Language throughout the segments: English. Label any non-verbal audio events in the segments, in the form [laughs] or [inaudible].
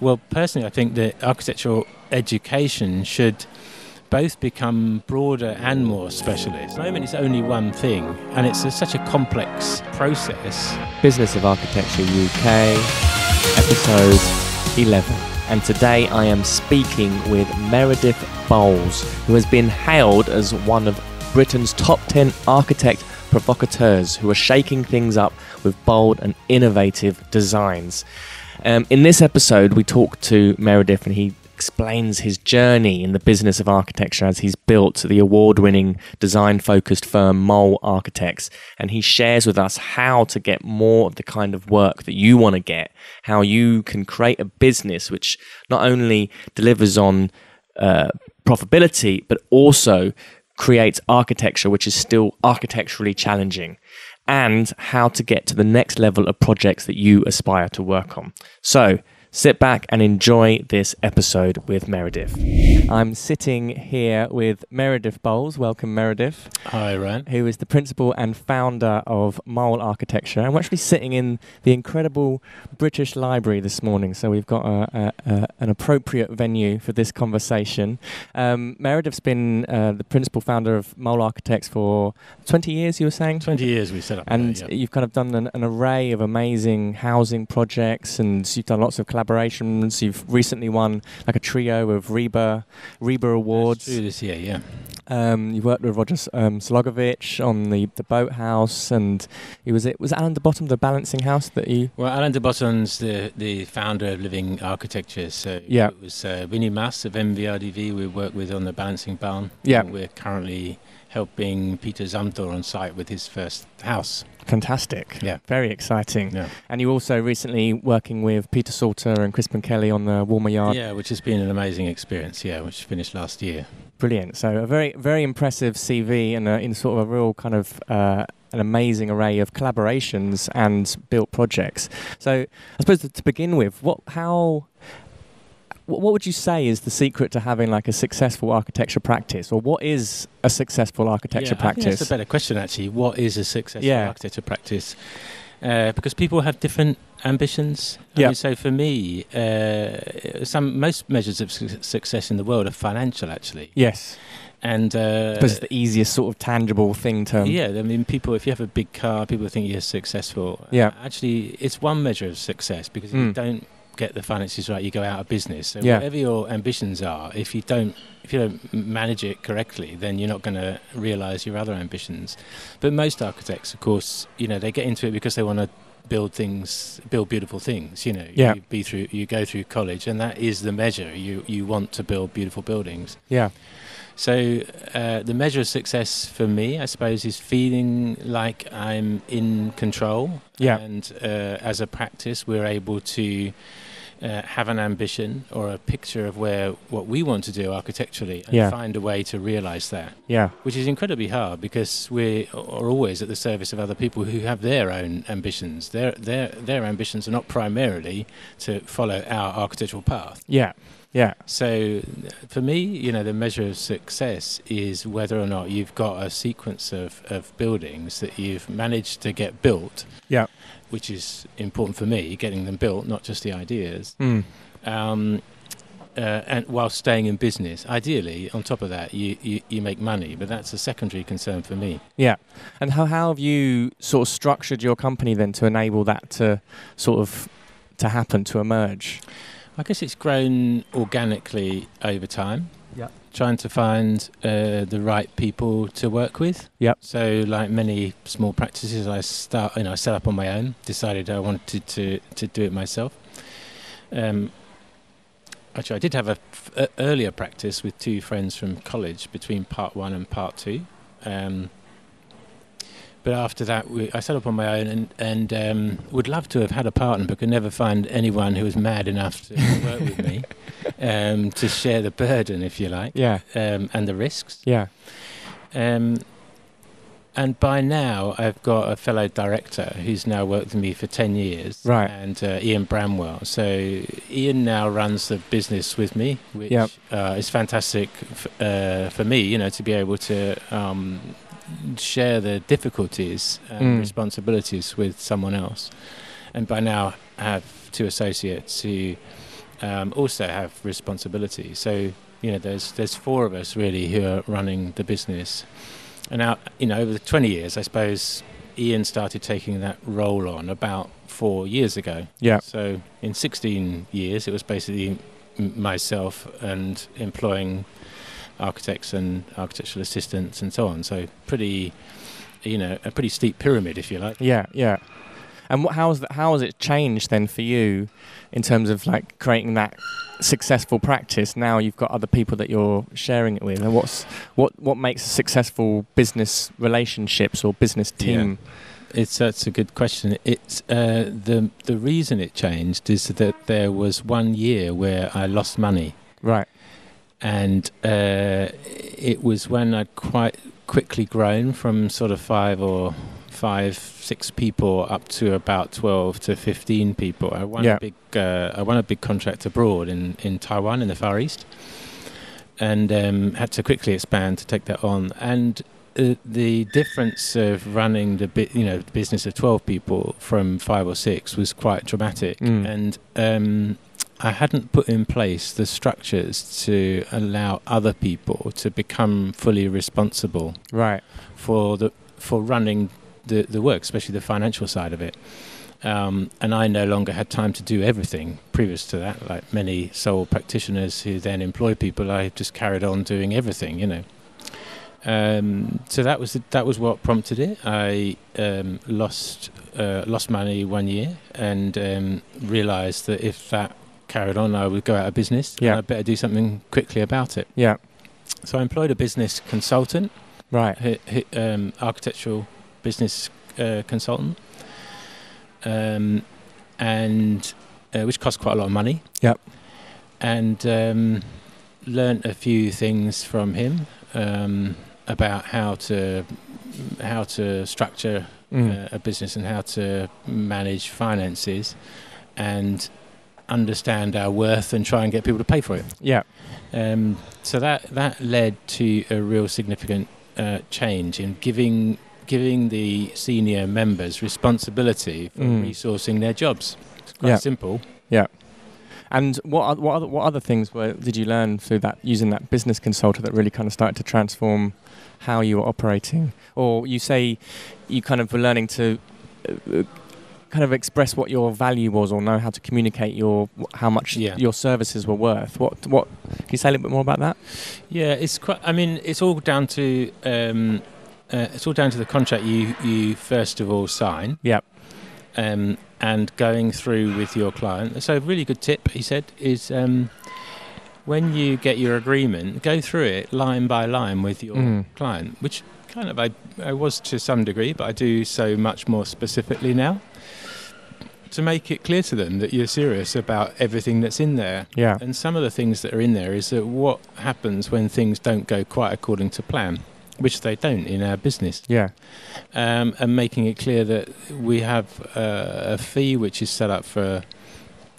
Well, personally, I think that architectural education should both become broader and more specialist. At the moment, it's only one thing, and it's a, such a complex process. Business of Architecture UK, episode 11. And today I am speaking with Meredith Bowles, who has been hailed as one of Britain's top 10 architect provocateurs who are shaking things up with bold and innovative designs. Um, in this episode, we talk to Meredith and he explains his journey in the business of architecture as he's built the award winning design focused firm Mole Architects. And he shares with us how to get more of the kind of work that you want to get, how you can create a business which not only delivers on uh, profitability, but also creates architecture which is still architecturally challenging and how to get to the next level of projects that you aspire to work on. So, sit back and enjoy this episode with Meredith. I'm sitting here with Meredith Bowles. Welcome, Meredith. Hi, Ryan. Who is the principal and founder of Mole Architecture. And we're actually sitting in the incredible British Library this morning, so we've got a, a, a, an appropriate venue for this conversation. Um, Meredith's been uh, the principal founder of Mole Architects for 20 years, you were saying? 20 years we set up. And there, yeah. you've kind of done an, an array of amazing housing projects, and you've done lots of collaborations. You've recently won like a trio of RIBA RIBA awards. That's true this year, yeah. Um, you worked with Roger um, Zogolovitch on the, the boathouse, and he was it was Alain de Botton the balancing house that you. Well, Alain de Botton's the, the founder of Living Architecture. So Yeah. it was uh, Winy Maas of MVRDV we work with on the balancing barn. Yeah. And we're currently helping Peter Zumthor on site with his first house. Fantastic. Yeah. Very exciting. Yeah. And you also recently working with Peter Salter and Crispin Kelly on the Walmer Yard. Yeah, which has been an amazing experience. Yeah, which finished last year. Brilliant. So a very very impressive CV and a, in sort of a real kind of uh, an amazing array of collaborations and built projects. So I suppose to, to begin with, what how what, would you say is the secret to having like a successful architecture practice, or what is a successful architecture yeah, practice? that's a better question, actually. What is a successful Yeah. architecture practice? Uh, because people have different ambitions. Yeah. mean, so for me, uh, some most measures of su- success in the world are financial, actually. yes, And uh, suppose it's the easiest sort of tangible thing to. yeah, I mean, people. If you have a big car, people think you're successful. Yeah. actually, it's one measure of success because if you Mm. don't get the finances right, you go out of business. So Yeah. whatever your ambitions are, if you don't if you don't manage it correctly, then you're not going to realise your other ambitions. But most architects, of course, you know, they get into it because they want to build things, build beautiful things. You know, Yeah. you be through, you go through college, and that is the measure. You you want to build beautiful buildings. yeah, So uh, the measure of success for me, I suppose, is feeling like I'm in control. Yeah. And uh, as a practice, we're able to uh, have an ambition or a picture of where what we want to do architecturally, and Yeah. find a way to realise that, yeah, which is incredibly hard because we are always at the service of other people who have their own ambitions. Their their their ambitions are not primarily to follow our architectural path. yeah, yeah, So, for me, you know, the measure of success is whether or not you've got a sequence of, of buildings that you've managed to get built, yeah. Which is important for me, getting them built, not just the ideas, Mm. um, uh, and while staying in business. Ideally, on top of that, you, you, you make money, but that's a secondary concern for me. Yeah. And how, how have you sort of structured your company then to enable that to sort of to happen, to emerge? I guess it's grown organically over time. Trying to find uh, the right people to work with. Yep. So, like many small practices, I start, you know, I set up on my own. Decided I wanted to to do it myself. Um, actually, I did have a f- a earlier practice with two friends from college between part one and part two. Um, but after that, we, I set up on my own and, and um, would love to have had a partner, but could never find anyone who was mad enough to [laughs] work with me um, to share the burden, if you like, Yeah. um, and the risks. Yeah. Um, and by now, I've got a fellow director who's now worked with me for 10 years. Right. And uh, Ian Bramwell. So Ian now runs the business with me, which Yep. uh, is fantastic f- uh, for me, you know, to be able to um, share the difficulties and Mm. responsibilities with someone else. And by now, I have two associates who um, also have responsibility. So you know, there's there's four of us really who are running the business, and now you know over the 20 years, I suppose Ian started taking that role on about four years ago. Yeah. So in 16 years, it was basically m- myself and employing architects and architectural assistants and so on. So pretty, you know, a pretty steep pyramid, if you like. Yeah, yeah. And what, how's that, how has it changed then for you in terms of like creating that successful practice? Now you've got other people that you're sharing it with, and what's what what makes a successful business relationships or business team? It's that's a good question. It's uh, the the reason it changed is that there was one year where I lost money, Right. And uh, it was when I'd quite quickly grown from sort of five or five six people up to about 12 to 15 people i won Yeah. a big uh, i won a big contract abroad in in taiwan in the far east and um, had to quickly expand to take that on and uh, the difference of running the bi- you know business of 12 people from five or six was quite dramatic Mm. and um, I hadn't put in place the structures to allow other people to become fully responsible Right. for the for running the, the work, especially the financial side of it. Um, and I no longer had time to do everything previous to that. Like many sole practitioners who then employ people, I just carried on doing everything, you know. Um, so that was that was what prompted it. I um, lost uh, lost money one year and um, realised that if that carried on, I would go out of business. Yeah. I'd better do something quickly about it. Yeah. So I employed a business consultant Right. hi- hi- um, architectural business uh, consultant, um, and uh, which cost quite a lot of money. Yep. And um, learnt a few things from him um, about how to how to structure Mm. uh, a business and how to manage finances, and understand our worth and try and get people to pay for it. yeah. Um, so that that led to a real significant uh, change in giving giving the senior members responsibility for Mm. resourcing their jobs. It's quite Yeah. simple. Yeah. And what what other, what other things were did you learn through that using that business consultant that really kind of started to transform how you were operating? Or you say you kind of were learning to uh, uh, kind of express what your value was, or know how to communicate your how much Yeah. your services were worth. What what can you say a little bit more about that? Yeah, it's quite. I mean, it's all down to um, uh, it's all down to the contract you you first of all sign. Yep. Um, and going through with your client. So a really good tip he said is um, when you get your agreement, go through it line by line with your Mm. client, which kind of I, I was to some degree, but I do so much more specifically now to make it clear to them that you're serious about everything that's in there. Yeah. And some of the things that are in there is that what happens when things don't go quite according to plan, which they don't in our business. Yeah. Um, and making it clear that we have uh, a fee which is set up for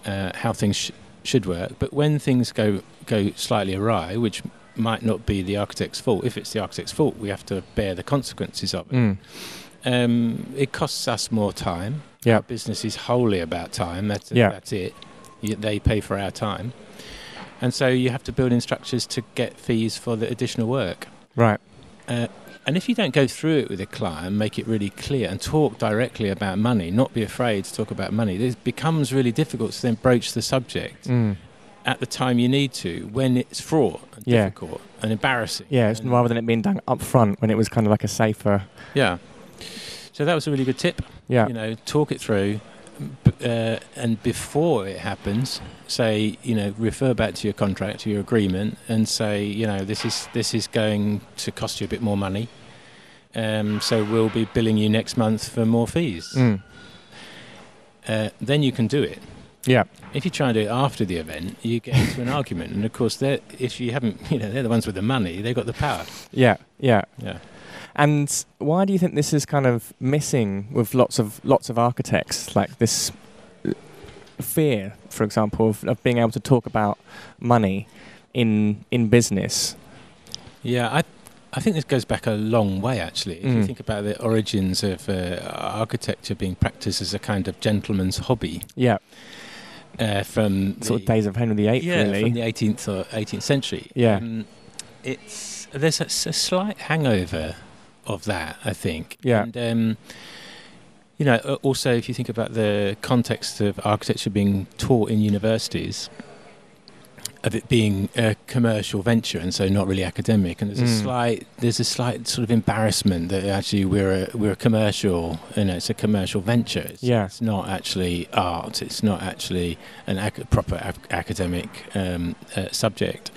uh, how things sh- should work. But when things go go slightly awry, which might not be the architect's fault, if it's the architect's fault, we have to bear the consequences of it. Mm. Um, it costs us more time. Yeah. Our business is wholly about time. That's, Yeah. that's it. You, they pay for our time. And so you have to build in structures to get fees for the additional work. Right. Uh, and if you don't go through it with a client, make it really clear and talk directly about money, not be afraid to talk about money, it becomes really difficult to then broach the subject Mm. at the time you need to when it's fraught and Yeah. difficult and embarrassing. Yeah. It's And- rather than it being done up front when it was kind of like a safer. Yeah. So that was a really good tip. Yeah. You know, talk it through, uh, and before it happens, say, you know, refer back to your contract, to your agreement, and say, you know, this is this is going to cost you a bit more money. Um, so we'll be billing you next month for more fees. Mm. Uh, then you can do it. Yeah. If you try and do it after the event, you get into an [laughs] argument, and of course, they're, if you haven't, you know, they're the ones with the money. They've got the power. Yeah. Yeah. Yeah. And why do you think this is kind of missing with lots of lots of architects? Like this uh, fear, for example, of, of being able to talk about money in in business. Yeah, I I think this goes back a long way actually. If you Mm. think about the origins of uh, architecture being practiced as a kind of gentleman's hobby, Yeah. uh, from Sort the, of days of Henry VIII, yeah, really. from the 18th or 18th century. Yeah. Um, it's there's a slight hangover of that, I think. Yeah. And um, you know, uh, also if you think about the context of architecture being taught in universities, of it being a commercial venture and so not really academic, and there's a Mm. slight there's a slight sort of embarrassment that actually we're a we're a commercial, you know, it's a commercial venture. It's, Yeah. it's not actually art. It's not actually an ac- proper ac- academic um, uh, subject.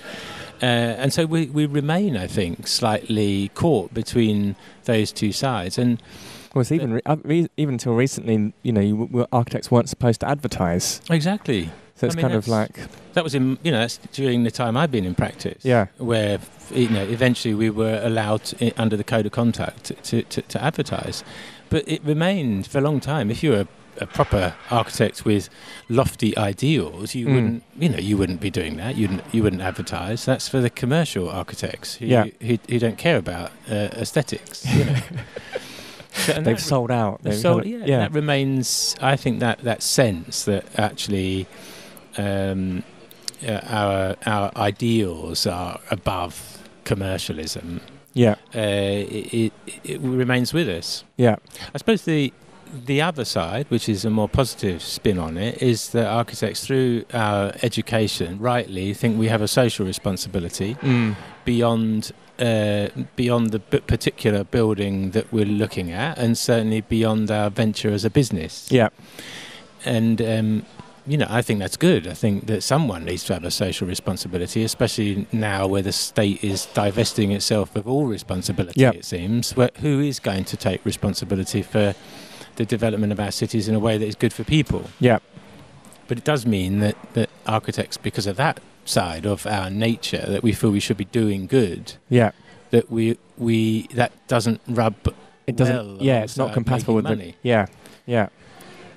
Uh, and so we, we remain, I think, slightly caught between those two sides. And Well, it's even re- uh, re- even until recently, you know, you, w- architects weren't supposed to advertise. exactly, So it's I mean, kind of like, that was in you know that's during the time I've been in practice. yeah, where you know eventually we were allowed to, under the code of conduct to, to, to advertise, but it remained for a long time. If you're a, a proper architect with lofty ideals, you Mm. wouldn't you know you wouldn't be doing that. You wouldn't you wouldn't advertise. That's for the commercial architects who Yeah. who, who don't care about uh, aesthetics. You know. [laughs] So- they've sold out. They've sold, yeah, yeah, That remains. I think that that sense that actually um, uh, our our ideals are above commercialism. yeah, Uh, it, it, it remains with us. yeah, I suppose the the other side, which is a more positive spin on it, is that architects, through our education, rightly think we have a social responsibility mm. beyond uh, beyond the b- particular building that we're looking at, and certainly beyond our venture as a business. yeah, And um, you know, I think that's good. I think that someone needs to have a social responsibility, especially now where the state is divesting itself of all responsibility. Yeah. It seems. Where, who is going to take responsibility for the development of our cities in a way that is good for people? yeah, But it does mean that, that architects, because of that side of our nature, that we feel we should be doing good, yeah. that we we that doesn't rub. It doesn't. well yeah, it's not compatible with making the. money. Yeah, yeah,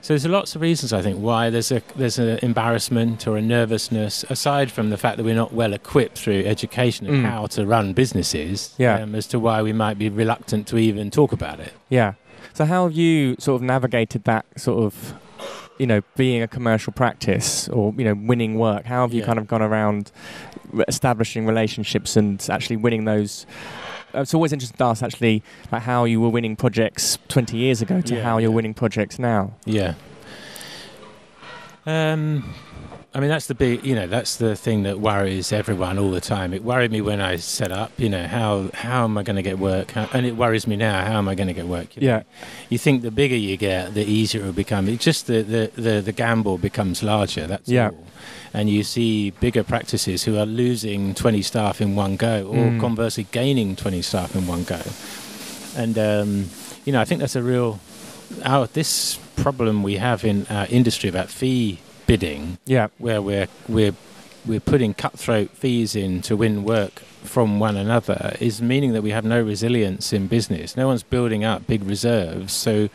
So there's lots of reasons I think why there's a there's an embarrassment or a nervousness aside from the fact that we're not well equipped through education of Mm. how to run businesses. Yeah. Um, as to why we might be reluctant to even talk about it. yeah. So how have you sort of navigated that sort of, you know, being a commercial practice or you know winning work? How have you Yeah. kind of gone around establishing relationships and actually winning those? uh, It's always interesting to ask actually like how you were winning projects 20 years ago to Yeah, how you're yeah. winning projects now. Yeah. Um, I mean that's the big, you know, that's the thing that worries everyone all the time. It worried me when I set up, you know, how how am I going to get work? How, and it worries me now. How am I going to get work? You know? Yeah. You think the bigger you get, the easier it will become. It's just the the, the, the gamble becomes larger. That's Yeah. all. And you see bigger practices who are losing 20 staff in one go, or Mm. conversely gaining 20 staff in one go. And um, you know, I think that's a real our this problem we have in our industry about fee bidding, Yeah. where we're we're we're putting cutthroat fees in to win work from one another, is meaning that we have no resilience in business. No one's building up big reserves. So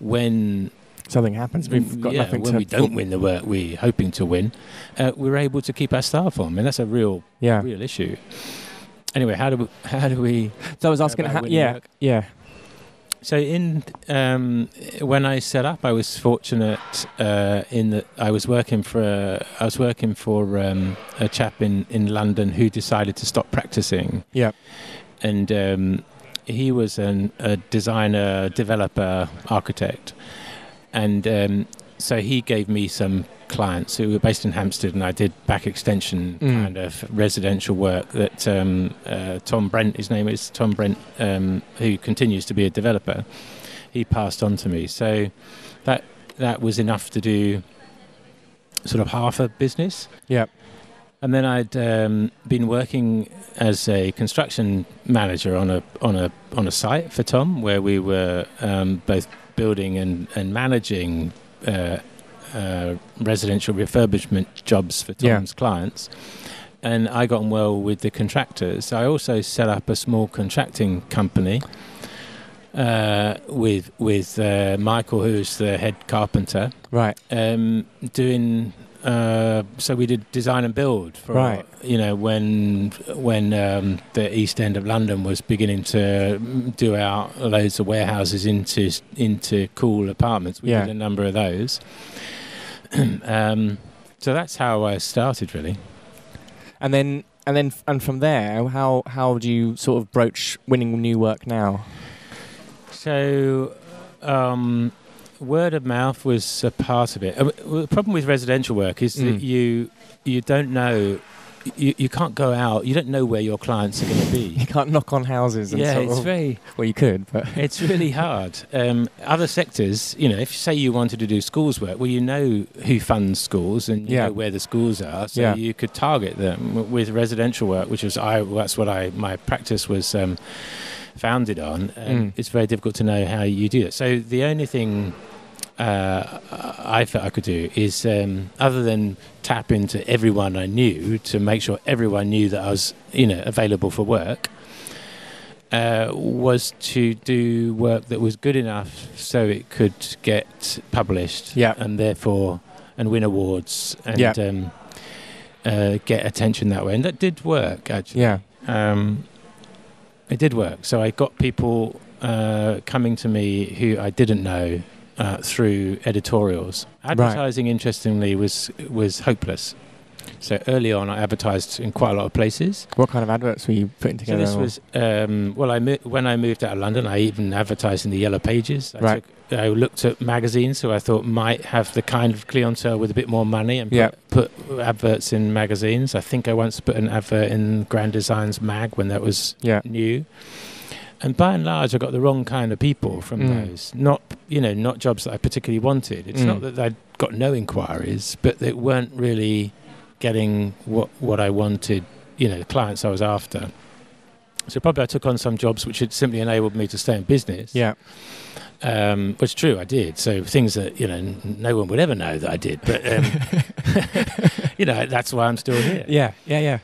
when Something happens. We've got yeah, nothing when to. we don't win the work we're hoping to win, uh, we're able to keep our staff on, and that's a real Yeah. real issue. Anyway, how do we [laughs] how do we So I was asking, how, yeah, work? yeah, So in um, when I set up, I was fortunate uh, in that I was working for a, I was working for um, a chap in, in London who decided to stop practicing, yeah, and um, he was an, a designer, developer, architect, and um, so he gave me some clients who were based in Hampstead, and I did back extension Mm. kind of residential work that um, uh, Tom Brent, his name is Tom Brent, um, who continues to be a developer. He passed on to me, so that that was enough to do sort of half a business. yeah, And then I'd um, been working as a construction manager on a on a on a site for Tom, where we were um, both building and and managing uh, uh, residential refurbishment jobs for Yeah. Tom's clients. And I got on well with the contractors. I also set up a small contracting company uh, with with uh, Michael, who's the head carpenter right, um, doing uh, so we did design and build for Right. you know when when um, the east end of London was beginning to do out loads of warehouses into into cool apartments we Yeah. did a number of those [clears throat] um, so that's how I started, really. And then and then and from there, how how do you sort of broach winning new work now? So, um, word of mouth was a part of it. Uh, the problem with residential work is Mm. that you you don't know. You, you can't go out. You don't know where your clients are going to be. [laughs] You can't knock on houses and yeah, it's of, very well you could, but [laughs] it's really hard. Um, other sectors, you know, if you say you wanted to do schools work, well, you know who funds schools and you Yeah. know where the schools are, so Yeah. you could target them with residential work, which was I. That's what I my practice was um, founded on. Mm. It's very difficult to know how you do it. So the only thing. Uh, I felt I could do is um, other than tap into everyone I knew to make sure everyone knew that I was, you know, available for work uh, was to do work that was good enough so it could get published Yeah. and therefore and win awards and Yeah. um, uh, get attention that way and that did work actually yeah. um, it did work. So I got people uh, coming to me who I didn't know uh, through editorials. Advertising interestingly was was hopeless so early on I advertised in quite a lot of places What kind of adverts were you putting together? so this was um, well. I mo- when I moved out of London, I even advertised in the Yellow Pages. I, Right. took, I looked at magazines who I thought might have the kind of clientele with a bit more money, and put, put adverts in magazines. I think I once put an advert in Grand Designs mag when that was yeah. new. And by and large, I got the wrong kind of people from Mm. those. Not you know, not jobs that I particularly wanted. It's Mm. not that I'd got no inquiries, but they weren't really getting what what I wanted. You know, the clients I was after. So probably I took on some jobs which had simply enabled me to stay in business. Yeah. Um, which true, I did. So things that you know n- no one would ever know that I did, but um, [laughs] [laughs] you know that's why I'm still here. Yeah. Yeah.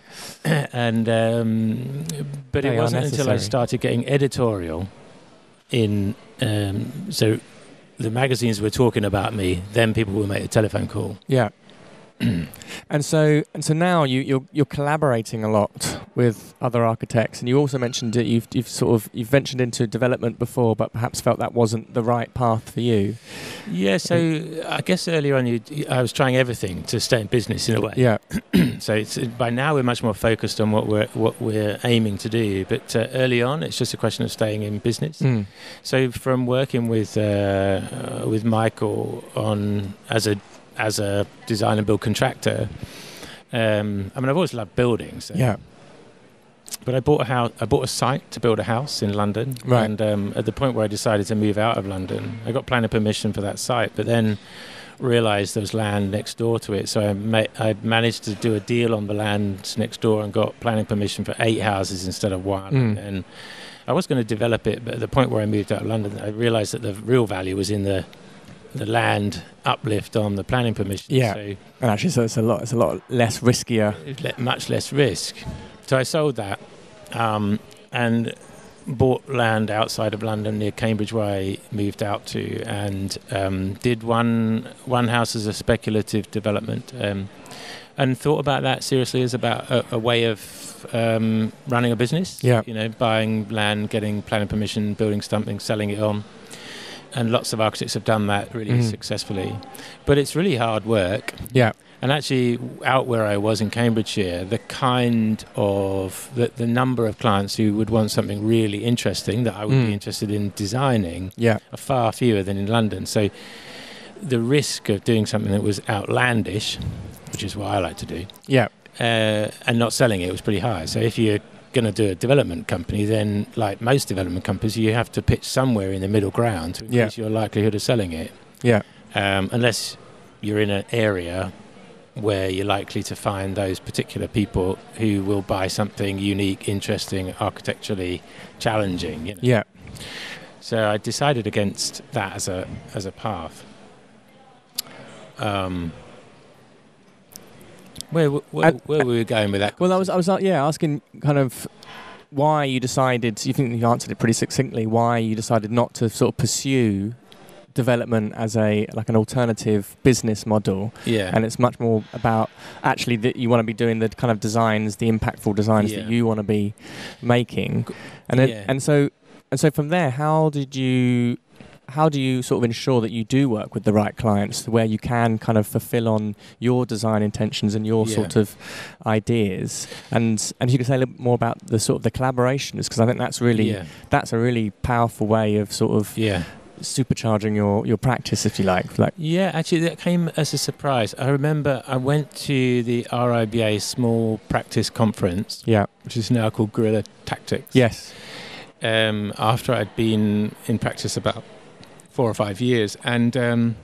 Yeah. [clears throat] and um, but They it wasn't until I started getting editorial in um, so the magazines were talking about me then people would make a telephone call Yeah. [clears throat] and so and so now you, you're you're collaborating a lot with other architects, and you also mentioned that you've you've sort of you've ventured into development before, but perhaps felt that wasn't the right path for you. yeah so i guess earlier on you, i was trying everything to stay in business in a way Yeah. [clears throat] so it's, by now we're much more focused on what we're what we're aiming to do but uh, early on it's just a question of staying in business Mm. So from working with uh, uh, with Michael on as a as a design and build contractor, um, I mean I've always loved buildings. so- Yeah. But I bought a house. I bought a site to build a house in London. Right. And um, at the point where I decided to move out of London, I got planning permission for that site, but then realised there was land next door to it. So I ma- I managed to do a deal on the land next door and got planning permission for eight houses instead of one. Mm. And I was going to develop it, but at the point where I moved out of London, I realised that the real value was in the the land uplift on the planning permission. Yeah. So And actually, so it's a lot it's a lot less riskier. much less risk. So I sold that um, and bought land outside of London near Cambridge, where I moved out to, and um, did one one house as a speculative development, um, and thought about that seriously as about a, a way of um, running a business. Yeah. you know, buying land, getting planning permission, building something, selling it on. And lots of architects have done that really Mhm. successfully, but it's really hard work. Yeah. And actually, out where I was in Cambridgeshire, the kind of the, the number of clients who would want something really interesting that I would Mm. be interested in designing Yeah. are far fewer than in London. So the risk of doing something that was outlandish, which is what I like to do, Yeah. uh, and not selling it was pretty high. So if you're going to do a development company, then like most development companies, you have to pitch somewhere in the middle ground to Yeah. your likelihood of selling it Yeah. um, unless you're in an area where you're likely to find those particular people who will buy something unique, interesting, architecturally challenging. You know? Yeah. So I decided against that as a as a path. Um, where where, And- where were we going with that? Well, I was I was uh, yeah asking kind of why you decided. You think you answered it pretty succinctly. Why you decided not to sort of pursue development as a like an alternative business model, yeah, and it's much more about actually that you want to be doing the kind of designs, the impactful designs that you want to be making, and then, Yeah. and so and so from there, how did you? How do you sort of ensure that you do work with the right clients, where you can kind of fulfil on your design intentions and your Yeah. sort of ideas? And and if you could say a little bit more about the sort of the collaborations, because I think that's really yeah, that's a really powerful way of sort of yeah. supercharging your, your practice, if you like. Like, Yeah, actually, that came as a surprise. I remember I went to the RIBA Small Practice Conference, yeah, which is now called Guerrilla Tactics. yes, Um, after I'd been in practice about four or five years, and um,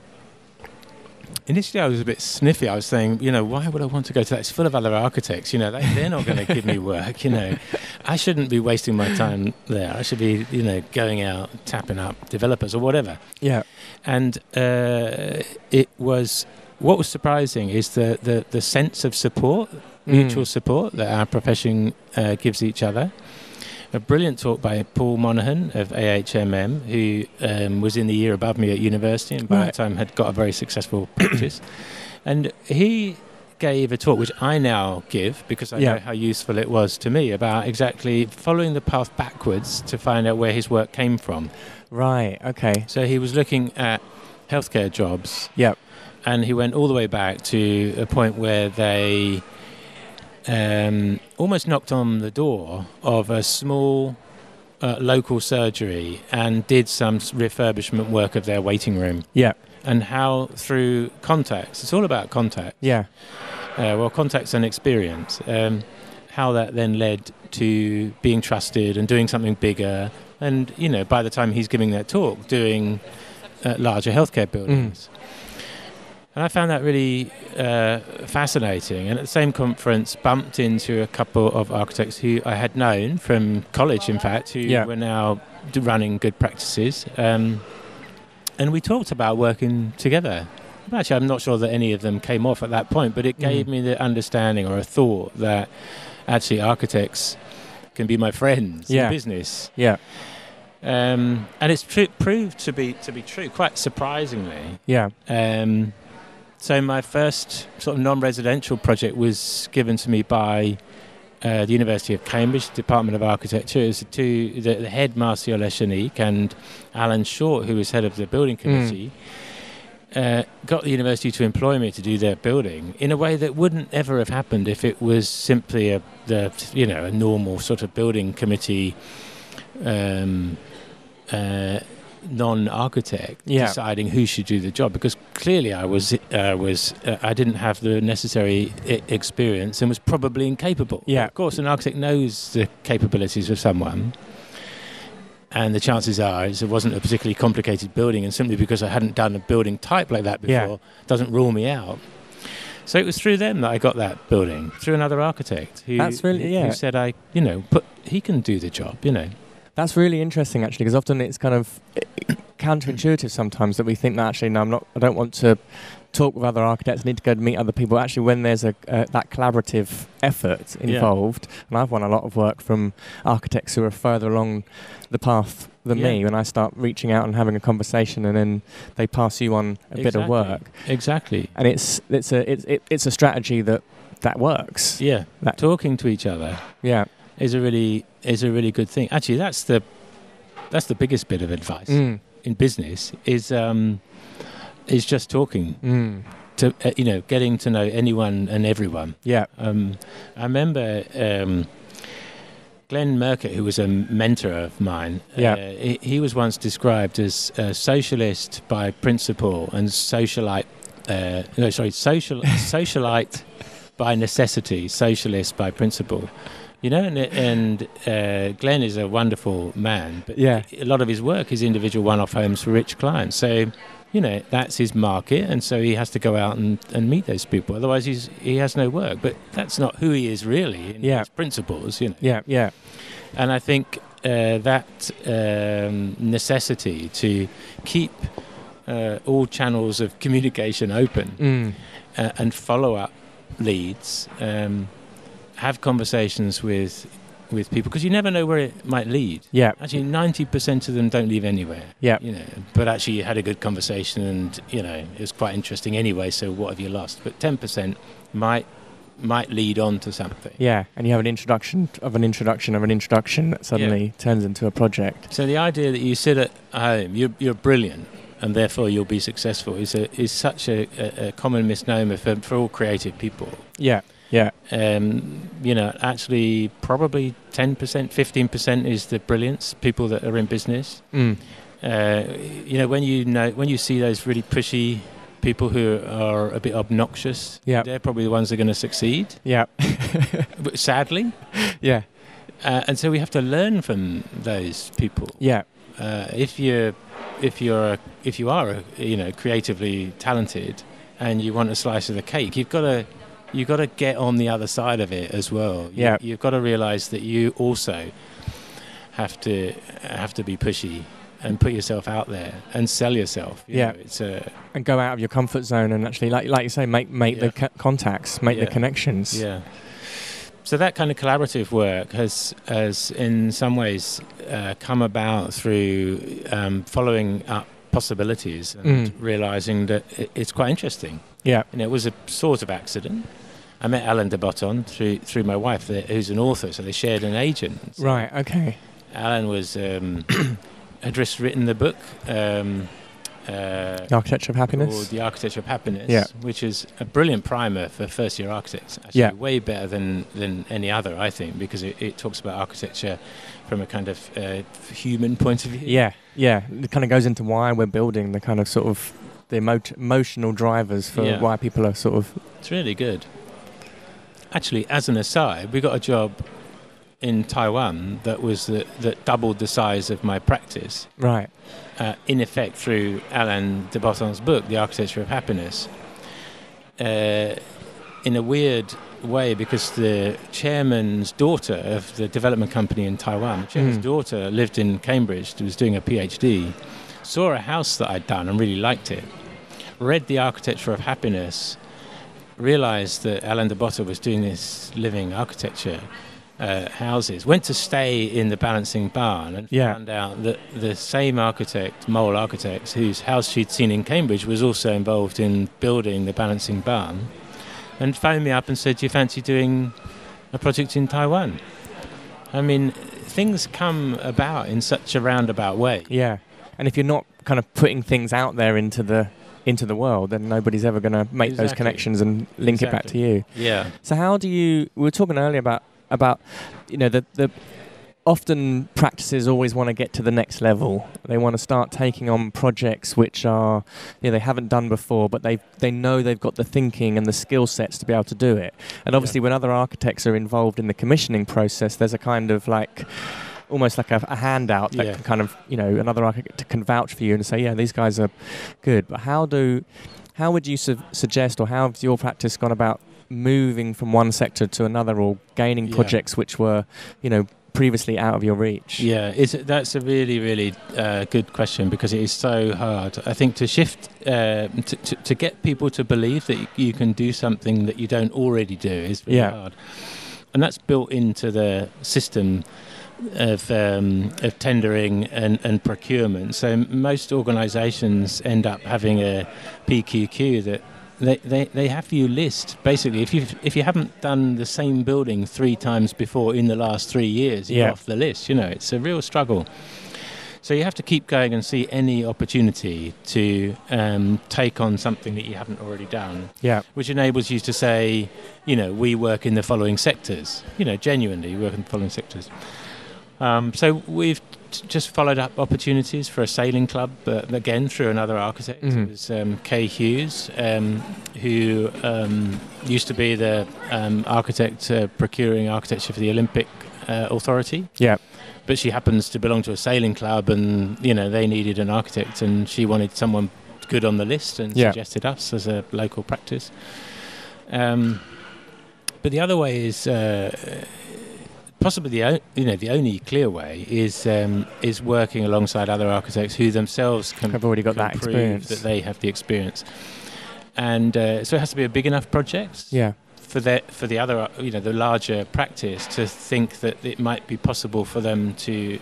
initially I was a bit sniffy. I was saying, you know, why would I want to go to that? It's full of other architects. You know, they, they're not going to give me work. You know, I shouldn't be wasting my time there. I should be, you know, going out tapping up developers or whatever. yeah, and uh, it was what was surprising is the, the, the sense of support, mutual Mm. support that our profession uh, gives each other. A brilliant talk by Paul Monaghan of AHMM, who um, was in the year above me at university and by Right. that time had got a very successful [coughs] practice. And he gave a talk, which I now give because I Yeah. know how useful it was to me, about exactly following the path backwards to find out where his work came from. right, okay, So he was looking at healthcare jobs, yeah, and he went all the way back to a point where they um, almost knocked on the door of a small uh, local surgery and did some refurbishment work of their waiting room. yeah, And how through contacts, it's all about contact, yeah, uh, well, contacts and experience, um, how that then led to being trusted and doing something bigger. And, you know, by the time he's giving that talk, doing uh, larger healthcare buildings. And I found that really uh, fascinating. And at the same conference, bumped into a couple of architects who I had known from college, in fact, who Yeah. were now running good practices. Um, and we talked about working together. Actually, I'm not sure that any of them came off at that point, but it gave Mm. me the understanding or a thought that actually architects can be my friends Yeah. in business. yeah, Um, and it's proved to be to be true, quite surprisingly. yeah, Um, so my first sort of non-residential project was given to me by uh, the University of Cambridge Department of Architecture. It was to the, the head Martial Echenique and Alan Short, who was head of the building committee. Uh, got the university to employ me to do their building in a way that wouldn't ever have happened if it was simply a the you know a normal sort of building committee um, uh, non-architect Yeah. deciding who should do the job because clearly I was uh, was uh, I didn't have the necessary I- experience and was probably incapable. Yeah. of course, an architect knows the capabilities of someone. And the chances are it wasn't a particularly complicated building, and simply because I hadn't done a building type like that Yeah. before doesn't rule me out. So it was through them that I got that building, through another architect who, really- yeah. who said I, you know, put he can do the job, you know. That's really interesting, actually, because often it's kind of eh, counterintuitive sometimes that we think that actually, no, I'm not. I don't want to talk with other architects. I need to go to meet other people. Actually, when there's a uh, that collaborative effort Yeah. involved, and I've won a lot of work from architects who are further along the path than me. When I start reaching out and having a conversation, and then they pass you on a bit of work, Exactly. and it's it's a it's it, it's a strategy that that works. Yeah. That- Talking to each other Yeah. is a really is a really good thing. Actually, that's the that's the biggest bit of advice Mm. in business is um, is just talking Mm. to uh, you know getting to know anyone and everyone. Yeah. Um, I remember um, Glenn Murcutt, who was a mentor of mine. Yeah. uh, he, he was once described as a socialist by principle and socialite. Uh, no, sorry, social [laughs] socialite by necessity, socialist by principle. You know, and, and uh, Glenn is a wonderful man, but Yeah. a lot of his work is individual one-off homes for rich clients. So, you know, that's his market, and so he has to go out and, and meet those people. Otherwise, he's he has no work. But that's not who he is really. In Yeah. his principles, you know. Yeah. Yeah. And I think uh, that um, necessity to keep uh, all channels of [laughs] communication open Mm. uh, and follow up leads, um, have conversations with with people because you never know where it might lead. Yeah. Actually, ninety percent of them don't leave anywhere. Yeah. You know, but actually, you had a good conversation, and you know, it was quite interesting anyway. So, what have you lost? But ten percent might might lead on to something. Yeah, and you have an introduction of an introduction of an introduction that suddenly turns into a project. So the idea that you sit at home, you're, you're brilliant, and therefore you'll be successful is a, is such a, a, a common misnomer for, for all creative people. Yeah, yeah, Um, you know, actually, probably 10%, 15% is the brilliance. People that are in business. mm. Uh, you know, when you know when you see those really pushy people who are a bit obnoxious, Yeah. they're probably the ones that are going to succeed. yeah, [laughs] But sadly, yeah, uh, and so we have to learn from those people. yeah, Uh, if you're, if you're a, if you are a, you know creatively talented and you want a slice of the cake, you've got to you've got to get on the other side of it as well. You- Yeah. you've got to realise that you also have to have to be pushy and put yourself out there and sell yourself. You Yeah. know, it's a and go out of your comfort zone and actually, like like you say, make make the co- contacts, make the connections. Yeah. So that kind of collaborative work has, has in some ways, uh, come about through um, following up possibilities and Mm. realizing that it's quite interesting. yeah, And it was a sort of accident. I met Alain de Botton through through my wife, who's an author, so they shared an agent. So right, okay, Alain was um, [coughs] had just written the book. Um, uh, the architecture of happiness. The Architecture of Happiness, Yeah. which is a brilliant primer for first year architects. Actually, Yeah. way better than, than any other, I think, because it, it talks about architecture from a kind of uh, human point of view. Yeah, yeah. It kind of goes into why we're building the kind of sort of the emo- emotional drivers for Yeah. why people are sort of It's really good. Actually, as an aside, we got a job in Taiwan that was the, that doubled the size of my practice. right. uh, in effect through Alain de Botton's book, The Architecture of Happiness, uh, in a weird way because the chairman's daughter of the development company in Taiwan, the chairman's Mm. daughter lived in Cambridge, was doing a PhD, saw a house that I'd done and really liked it, read The Architecture of Happiness, realized that Alain de Botton was doing this living architecture uh, houses, went to stay in the balancing barn and Yeah. found out that the same architect, Mole Architects, whose house she'd seen in Cambridge, was also involved in building the balancing barn, and phoned me up and said, "Do you fancy doing a project in Taiwan?" I mean, things come about in such a roundabout way. Yeah, and if you're not kind of putting things out there into the into the world, then nobody's ever going to make those connections and link it back to you. Yeah, So how do you? We were talking earlier about about you know the the often practices always want to get to the next level. They want to start taking on projects which are you know they haven't done before, but they they know they've got the thinking and the skill sets to be able to do it. And obviously, when other architects are involved in the commissioning process, there's a kind of like almost like a, a handout that Yeah. can kind of you know another architect can vouch for you and say yeah these guys are good but how do how would you su- suggest or how has your practice gone about moving from one sector to another or gaining Yeah. projects which were you know previously out of your reach Yeah, that's a really, really uh, good question because it is so hard. I think to shift, uh, to, to, to get people to believe that you can do something that you don't already do is really Yeah. hard. And that's built into the system of, um, of tendering and, and procurement. So most organisations end up having a PQQ that they, they, they have you list. Basically if you if you haven't done the same building three times before in the last three years you're Yeah. off the list you know it's a real struggle. So you have to keep going and see any opportunity to um, take on something that you haven't already done. Yeah. Which enables you to say you know we work in the following sectors. You know genuinely we work in the following sectors um, so we've t- just followed up opportunities for a sailing club, but again through another architect. Mhm. It was um, Kay Hughes, um, who um, used to be the um, architect uh, procuring architecture for the Olympic uh, Authority. yeah But she happens to belong to a sailing club, and you know they needed an architect, and she wanted someone good on the list, and Yeah. suggested us as a local practice. Um, but the other way is uh, possibly the o- you know the only clear way is um, is working alongside other architects who themselves can i've already got that prove experience that they have the experience. And uh, so it has to be a big enough project yeah for the for the other you know the larger practice to think that it might be possible for them to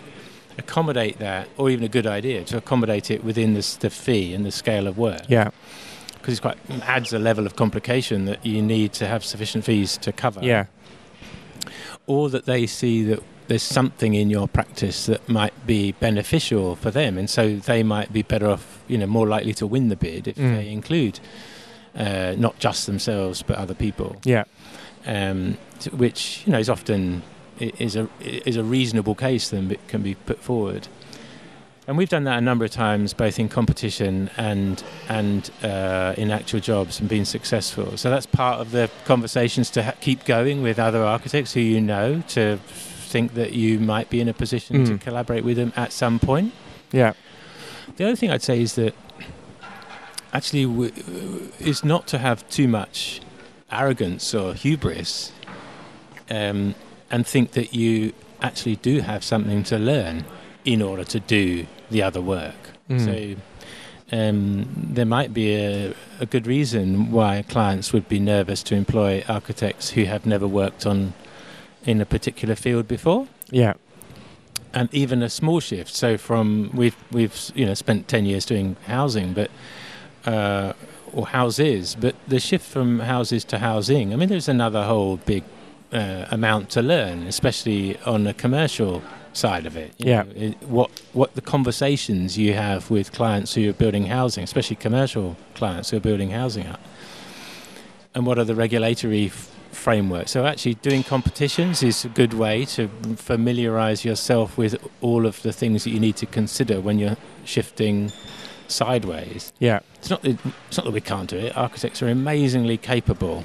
accommodate that or even a good idea to accommodate it within the, the fee and the scale of work yeah because it's quite adds a level of complication that you need to have sufficient fees to cover. Yeah. Or that they see that there's something in your practice that might be beneficial for them, and so they might be better off, you know, more likely to win the bid if Mm. they include uh, not just themselves but other people. Yeah. um, which you know is often is a is a reasonable case that can be put forward. And we've done that a number of times, both in competition and and uh, in actual jobs, and been successful. So that's part of the conversations to ha- keep going with other architects who you know to think that you might be in a position to Mm. collaborate with them at some point. Yeah. The other thing I'd say is that actually w- is not to have too much arrogance or hubris um, and think that you actually do have something to learn in order to do the other work. Mm. So um, there might be a, a good reason why clients would be nervous to employ architects who have never worked on in a particular field before Yeah. and even a small shift. So from we've we've you know spent ten years doing housing, but uh, or houses, but the shift from houses to housing. I mean, there's another whole big uh, amount to learn, especially on a commercial side of it. you Yeah. know, it- what what the conversations you have with clients who are building housing, especially commercial clients who are building housing up, and what are the regulatory f- frameworks. So actually, doing competitions is a good way to familiarise yourself with all of the things that you need to consider when you're shifting sideways. Yeah. It's not that, it's not that we can't do it. Architects are amazingly capable,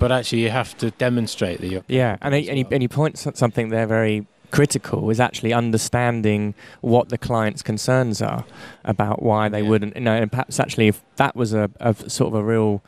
but actually, you have to demonstrate that you're. Yeah, and he, and, he, and he points at something there very critical is actually understanding what the client's concerns are about why they Yeah. wouldn't. You know, and perhaps actually if that was a, a sort of a real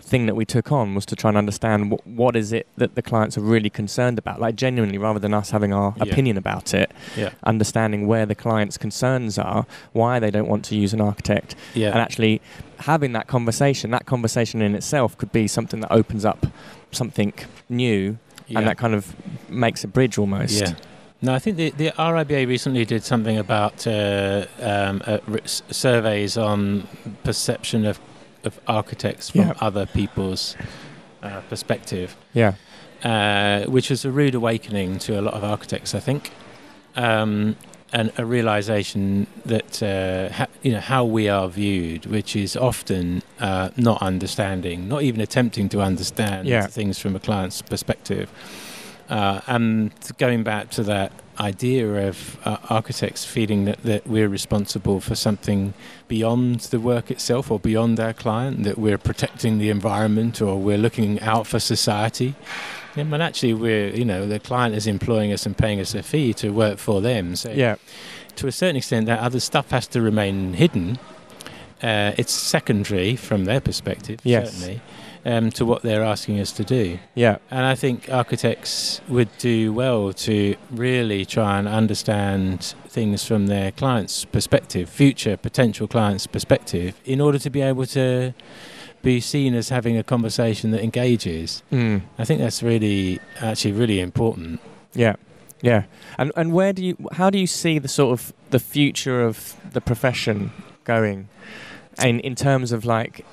thing that we took on was to try and understand what, what is it that the clients are really concerned about, like genuinely, rather than us having our Yeah. opinion about it, Yeah. understanding where the client's concerns are, why they don't want to use an architect, Yeah. and actually having that conversation. That conversation in itself could be something that opens up something new and that kind of makes a bridge almost. Yeah. No, I think the, the RIBA recently did something about uh, um, uh, surveys on perception of, of architects from Yeah. other people's uh, perspective, Yeah. uh, which was a rude awakening to a lot of architects, I think, um, and a realization that uh, ha- you know how we are viewed, which is often uh, not understanding, not even attempting to understand Yeah. things from a client's perspective. Uh, and going back to that idea of uh, architects feeling that, that we're responsible for something beyond the work itself or beyond our client, that we're protecting the environment or we're looking out for society. Yeah, but actually, we're you know the client is employing us and paying us a fee to work for them. So Yeah. to a certain extent, that other stuff has to remain hidden. Uh, it's secondary from their perspective, Yes. certainly, um, to what they're asking us to do. Yeah. And I think architects would do well to really try and understand things from their client's perspective, future potential client's perspective, in order to be able to be seen as having a conversation that engages. Mm. I think that's really, actually, really important. Yeah. Yeah. And and where do you how do you see the sort of the future of the profession going? And in terms of like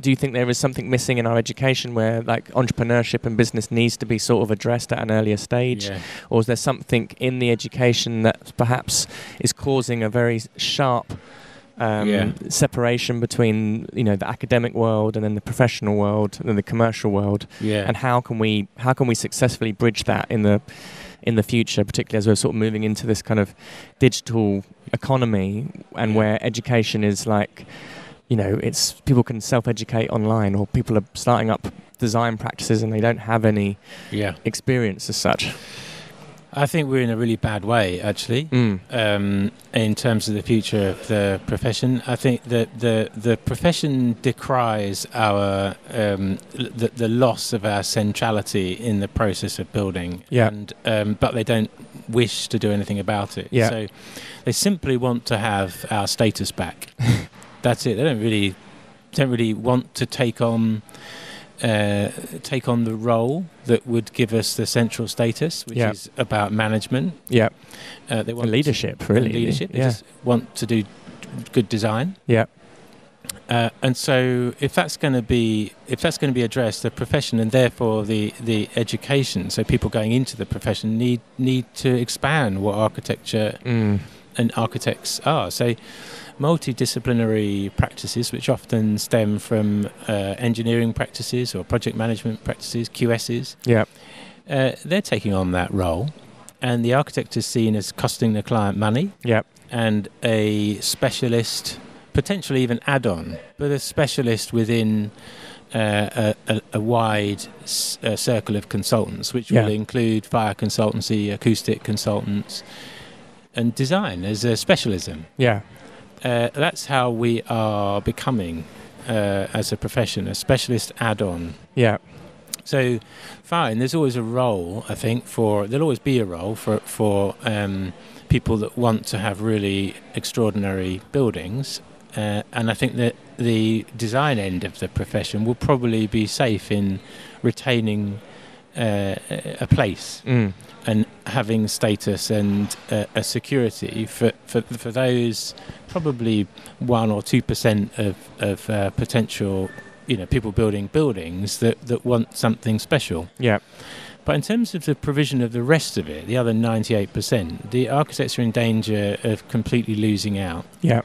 do you think there is something missing in our education where like entrepreneurship and business needs to be sort of addressed at an earlier stage Yeah. or is there something in the education that perhaps is causing a very sharp um, Yeah. separation between you know the academic world and then the professional world and then the commercial world Yeah. and how can we how can we successfully bridge that in the in the future particularly as we're sort of moving into this kind of digital economy and where education is like you know it's people can self-educate online or people are starting up design practices and they don't have any yeah. experience as such I think we're in a really bad way, actually. mm. um, in terms of the future of the profession. I think that the the profession decries our um, the, the loss of our centrality in the process of building. Yeah. And um, but they don't wish to do anything about it. Yeah. So they simply want to have our status back. [laughs] That's it. They don't really don't really want to take on. Uh, take on the role that would give us the central status, which Yeah. is about management, yeah uh, they and want leadership to, really leadership. They yeah just want to do good design. yeah Uh, and so, if that's going to be if that's going to be addressed, the profession and therefore the, the education, so people going into the profession need need to expand what architecture Mm. and architects are. So, multidisciplinary practices, which often stem from uh, engineering practices or project management practices, QSs, Yeah. uh, they're taking on that role. And the architect is seen as costing the client money Yeah. and a specialist, potentially even add on, but a specialist within uh, a, a, a wide s- uh, circle of consultants, which Yeah. will include fire consultancy, acoustic consultants, and design as a specialism. Yeah. Uh, that's how we are becoming uh, as a profession, a specialist add on. Yeah. So, fine. There's always a role, I think, for there'll always be a role for for um, people that want to have really extraordinary buildings, uh, and I think that the design end of the profession will probably be safe in retaining uh, a place Mm. and having status and uh, a security for, for for those probably one or two percent of of uh, potential you know people building buildings that that want something special. Yeah. But in terms of the provision of the rest of it, the other ninety eight percent, the architects are in danger of completely losing out, Yeah.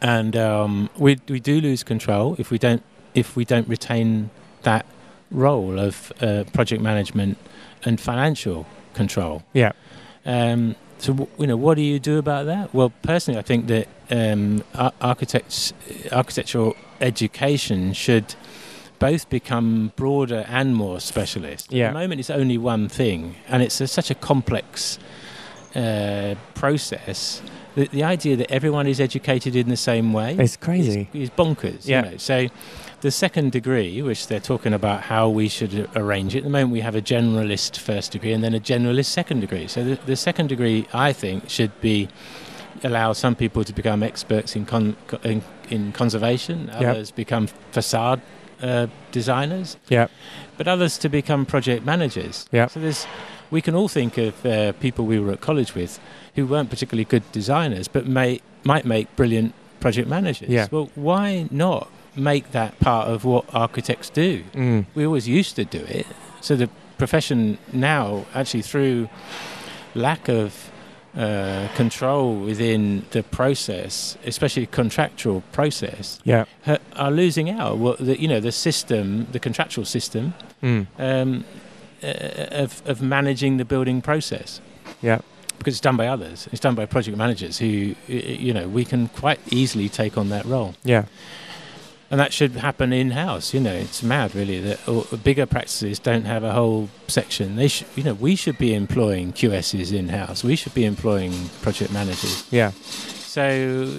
and um, we we do lose control if we don't if we don't retain that role of uh, project management and financial control. Yeah. Um, so w- you know, what do you do about that? Well, personally, I think that um, ar- architects, architectural education should both become broader and more specialist. Yeah. At the moment, it's only one thing, and it's a, such a complex uh, process. The, the idea that everyone is educated in the same way It's crazy. is, is bonkers. Yeah. You know? So the second degree, which they're talking about how we should arrange it, at the moment we have a generalist first degree and then a generalist second degree. So the, the second degree, I think, should be allow some people to become experts in con, in, in conservation, others become facade uh, designers, Yeah. but others to become project managers. Yeah. So there's, we can all think of uh, people we were at college with who weren't particularly good designers, but may, might make brilliant project managers. Yeah. Well, why not make that part of what architects do? Mm. We always used to do it. So the profession now, actually, through lack of uh, control within the process, especially contractual process, Yeah. are losing out. Well, the, you know, the system, the contractual system Mm. um, Uh, of, of managing the building process. Yeah. Because it's done by others. It's done by project managers who, you know, we can quite easily take on that role. Yeah. And that should happen in house. You know, it's mad, really, that uh, bigger practices don't have a whole section. They should, you know, we should be employing QSs in house. We should be employing project managers. Yeah. So,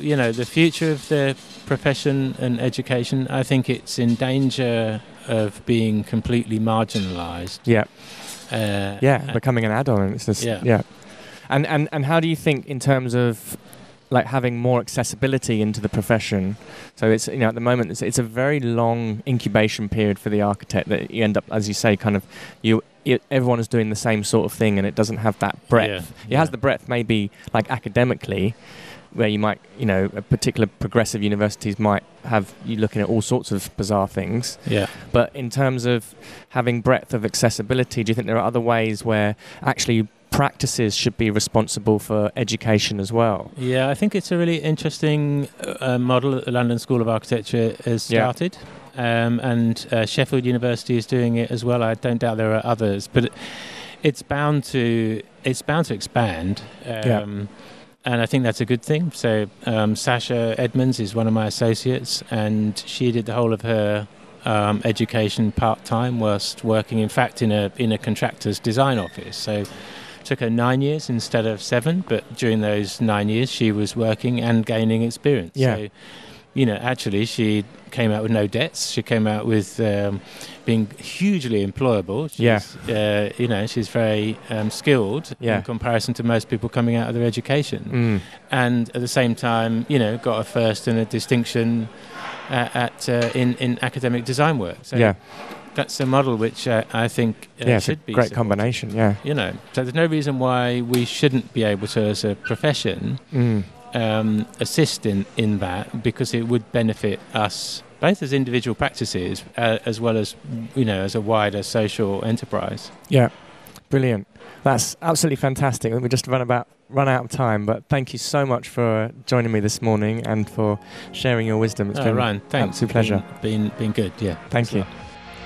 you know, the future of the profession and education, I think it's in danger of being completely marginalised. Yeah. Uh, Yeah. Becoming an add-on. It's just Yeah. yeah. And and and how do you think in terms of like having more accessibility into the profession? So it's you know at the moment it's, it's a very long incubation period for the architect that you end up as you say kind of you. you everyone is doing the same sort of thing, and it doesn't have that breadth. Yeah, It has the breadth, maybe like academically, where you might, you know, a particular progressive universities might have you looking at all sorts of bizarre things. yeah. But in terms of having breadth of accessibility, do you think there are other ways where actually practices should be responsible for education as well? Yeah, I think it's a really interesting uh, model that the London School of Architecture has Yeah. started. Um, and uh, Sheffield University is doing it as well. I don't doubt there are others, but it's bound to it's bound to expand. Um, Yeah. And I think that's a good thing. So um, Sasha Edmonds is one of my associates, and she did the whole of her um, education part time whilst working, in fact, in a in a contractor's design office. So it took her nine years instead of seven, but during those nine years, she was working and gaining experience. Yeah. So, you know, actually, she came out with no debts. She came out with um, being hugely employable. She's, Yeah. Uh, you know, she's very um, skilled Yeah. in comparison to most people coming out of their education Mm. and at the same time, you know, got a first and a distinction uh, at uh, in in academic design work. So yeah, that's a model which uh, I think uh, yeah, it's a should be great supported. combination. Yeah. You know, so there's no reason why we shouldn't be able to, as a profession, Mm. Um, assist in, in that because it would benefit us both as individual practices uh, as well as you know as a wider social enterprise. Yeah, brilliant. That's absolutely fantastic. We just run about run out of time, but thank you so much for joining me this morning and for sharing your wisdom. It's oh, been Ryan, thanks. absolute pleasure. Been, been been good. Yeah. Thank you.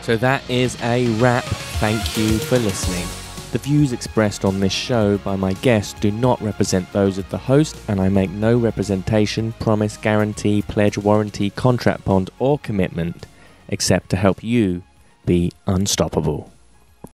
So that is a wrap. Thank you for listening. The views expressed on this show by my guests do not represent those of the host, and I make no representation, promise, guarantee, pledge, warranty, contract bond, or commitment except to help you be unstoppable.